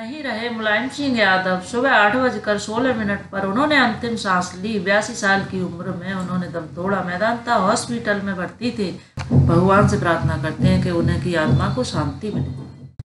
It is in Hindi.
नहीं रहे, मुलायम सिंह यादव, सुबह आठ बजकर सोलह मिनट पर उन्होंने अंतिम सांस ली। बयासी साल की उम्र में उन्होंने दम तोड़ा। मैदानता हॉस्पिटल में भर्ती थे। भगवान से प्रार्थना करते हैं कि उन्हें की आत्मा को शांति मिले।